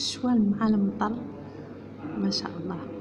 شوال مع المطر ما شاء الله.